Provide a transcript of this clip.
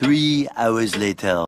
Three hours later.